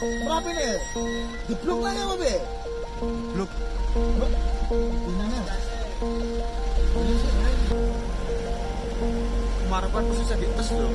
Berapa ini? Diblok lagi apa, Be? Blok. mana? Kemarin kan khususnya di tes loh.